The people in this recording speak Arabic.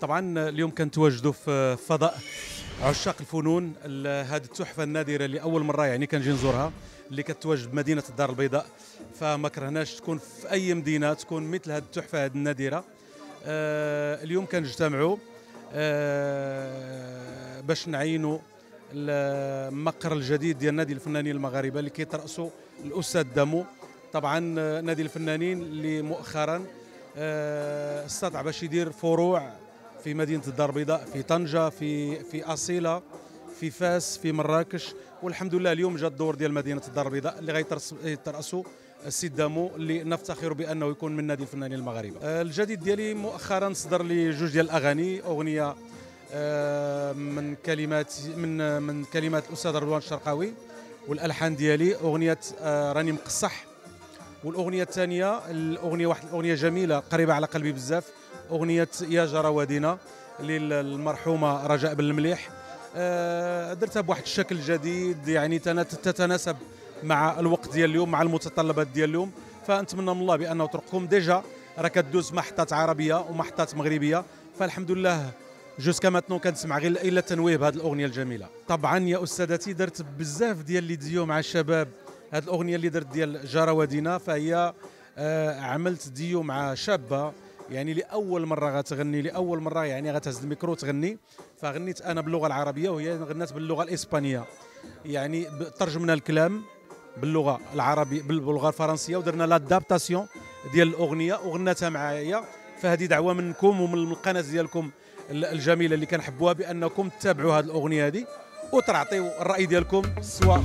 طبعا اليوم كنتواجدوا في فضاء عشاق الفنون هذه التحفة النادرة اللي أول مرة يعني كنجي نزورها اللي كتواجد بمدينه الدار البيضاء. فما كرهناش تكون في أي مدينة تكون مثل هذه التحفة هذه النادرة. آه اليوم كنجتمعوا آه باش نعينوا المقر الجديد ديال نادي الفنانين المغاربة اللي كيترأسوا الأستاذ دامو. طبعا نادي الفنانين اللي مؤخرا آه، استطاع باش يدير فروع في مدينة الدار البيضاء في طنجة في في أصيلة في فاس في مراكش. والحمد لله اليوم جا الدور ديال مدينة الدار البيضاء اللي غيترأسوا السيد دامو اللي نفتخر بأنه يكون من نادي الفنانين المغاربة. آه، الجديد ديالي مؤخرا صدر لي جوج ديال الأغاني. أغنية آه، من كلمات من من كلمات الأستاذ رضوان الشرقاوي والألحان ديالي. أغنية راني مقصح. والأغنية الثانية الأغنية واحد الأغنية جميلة قريبة على قلبي بزاف. أغنية يا جارة وادينا للمرحومة رجاء بلمليح. آه درتها بواحد الشكل جديد يعني تتناسب مع الوقت ديال اليوم مع المتطلبات ديال اليوم. فنتمنى من الله بأنه تروقكم. déjà راه كدوز محطات عربية ومحطات مغربية. فالحمد لله jusqu'à maintenant كنسمع غير الا التنويه بهذه الأغنية الجميلة. طبعا يا أستاذتي درت بزاف ديال les duos مع الشباب. هذه الأغنية اللي درت ديال جارة وادينا فهي آه عملت ديو مع شابة. يعني لأول مرة غتغني لأول مرة يعني غتهز الميكرو تغني. فغنيت أنا باللغة العربية وهي غنات باللغة الإسبانية. يعني ترجمنا الكلام باللغة العربيه باللغة الفرنسية ودرنا l'adaptation ديال الأغنية وغناتها معايا. فهذه دعوة منكم ومن القناة ديالكم الجميلة اللي كنحبوها بأنكم تتابعوا هذه الأغنية هذه وتعطيو الرأي ديالكم سواء.